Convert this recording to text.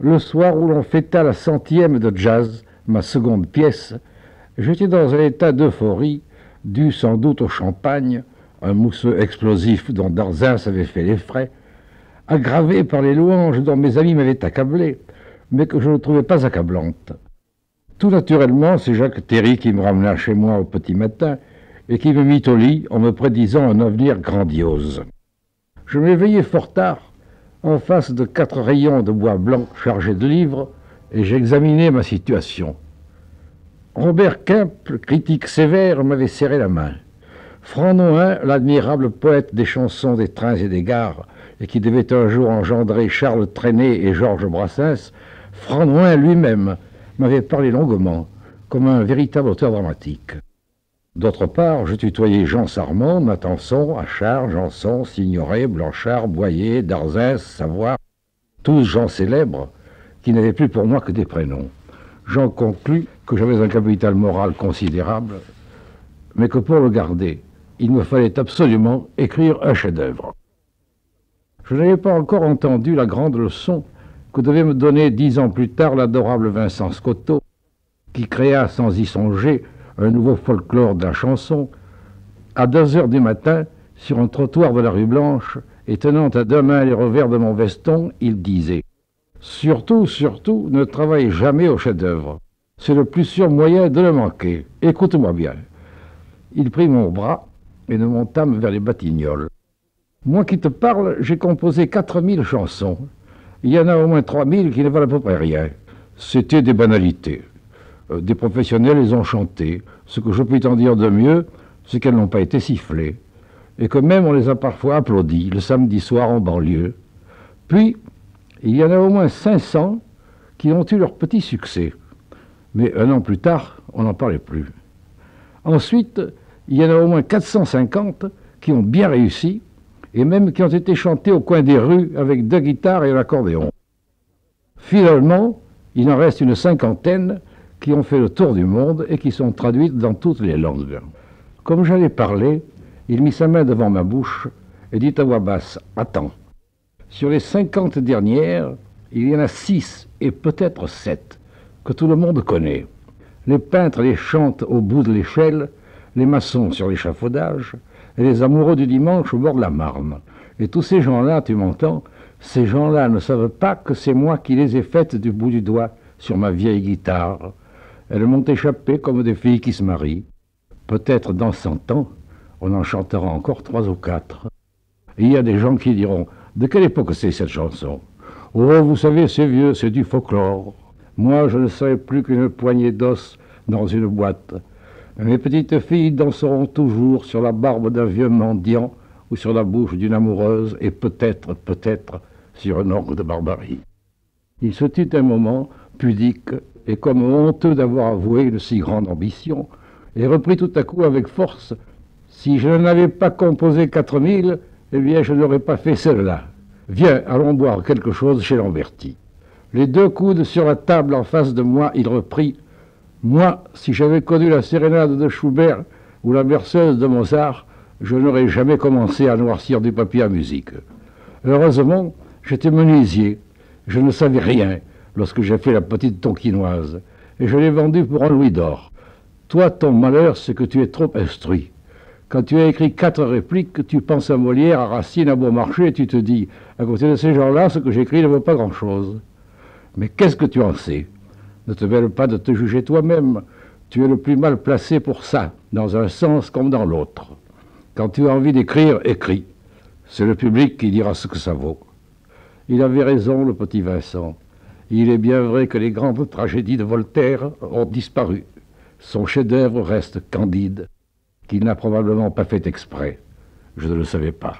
Le soir où l'on fêta la centième de jazz, ma seconde pièce, j'étais dans un état d'euphorie, dû sans doute au champagne, un mousseux explosif dont Darzin avait fait les frais, aggravé par les louanges dont mes amis m'avaient accablé, mais que je ne trouvais pas accablante. Tout naturellement, c'est Jacques Théry qui me ramena chez moi au petit matin et qui me mit au lit en me prédisant un avenir grandiose. Je m'éveillai fort tard, en face de quatre rayons de bois blanc chargés de livres, et j'examinais ma situation. Robert Kemp, critique sévère, m'avait serré la main. Franc Noin, l'admirable poète des chansons des trains et des gares, et qui devait un jour engendrer Charles Trenet et Georges Brassens, Franc Noin lui-même m'avait parlé longuement, comme un véritable auteur dramatique. D'autre part, je tutoyais Jean Sarmont, Natanson, Achard, Janson, Signoret, Blanchard, Boyer, Darzès, Savoie, tous gens célèbres qui n'avaient plus pour moi que des prénoms. J'en conclus que j'avais un capital moral considérable, mais que pour le garder, il me fallait absolument écrire un chef-d'œuvre. Je n'avais pas encore entendu la grande leçon que devait me donner dix ans plus tard l'adorable Vincent Scotto, qui créa sans y songer un nouveau folklore de la chanson, à deux heures du matin, sur un trottoir de la rue Blanche, et tenant à deux mains les revers de mon veston, il disait Surtout, surtout, ne travaille jamais au chef-d'œuvre. C'est le plus sûr moyen de le manquer. Écoute-moi bien. Il prit mon bras et nous montâmes vers les Batignolles. Moi qui te parle, j'ai composé quatre mille chansons. Il y en a au moins trois mille qui ne valent à peu près rien. C'était des banalités. Euh, des professionnels les ont chantées. Ce que je puis t'en dire de mieux, c'est qu'elles n'ont pas été sifflées. Et que même on les a parfois applaudis le samedi soir en banlieue. Puis, il y en a au moins 500 qui ont eu leur petit succès. Mais un an plus tard, on n'en parlait plus. Ensuite, il y en a au moins 450 qui ont bien réussi, et même qui ont été chantés au coin des rues avec deux guitares et un accordéon. Finalement, il en reste une cinquantaine qui ont fait le tour du monde et qui sont traduites dans toutes les langues. Comme j'allais parler, il mit sa main devant ma bouche et dit à voix basse Attends. Sur les cinquante dernières, il y en a six et peut-être sept que tout le monde connaît. Les peintres les chantent au bout de l'échelle, les maçons sur l'échafaudage, et les amoureux du dimanche au bord de la Marne. Et tous ces gens-là, tu m'entends, ces gens-là ne savent pas que c'est moi qui les ai faites du bout du doigt sur ma vieille guitare, elles m'ont échappé comme des filles qui se marient. Peut-être dans cent ans, on en chantera encore trois ou quatre. il y a des gens qui diront De quelle époque c'est cette chanson? Oh, vous savez, c'est vieux, c'est du folklore. Moi, je ne serai plus qu'une poignée d'os dans une boîte. Mes petites filles danseront toujours sur la barbe d'un vieux mendiant ou sur la bouche d'une amoureuse et peut-être, peut-être, sur un orgue de barbarie. Il se tut un moment, pudique, et comme honteux d'avoir avoué une si grande ambition, et reprit tout à coup avec force Si je n'avais pas composé quatre mille, eh bien je n'aurais pas fait celle-là. Viens, allons boire quelque chose chez Lamberti. Les deux coudes sur la table en face de moi, il reprit Moi, si j'avais connu la sérénade de Schubert ou la berceuse de Mozart, je n'aurais jamais commencé à noircir du papier à musique. Heureusement, j'étais menuisier, je ne savais rien, lorsque j'ai fait la petite tonquinoise, et je l'ai vendue pour un louis d'or. Toi, ton malheur, c'est que tu es trop instruit. Quand tu as écrit quatre répliques, tu penses à Molière, à Racine, à Beaumarchais, et tu te dis, à côté de ces gens-là, ce que j'écris ne vaut pas grand-chose. Mais qu'est-ce que tu en sais? Ne te mêle pas de te juger toi-même. Tu es le plus mal placé pour ça, dans un sens comme dans l'autre. Quand tu as envie d'écrire, écris. C'est le public qui dira ce que ça vaut. Il avait raison, le petit Vincent. Il est bien vrai que les grandes tragédies de Voltaire ont disparu. Son chef-d'œuvre reste candide, qu'il n'a probablement pas fait exprès. Je ne le savais pas.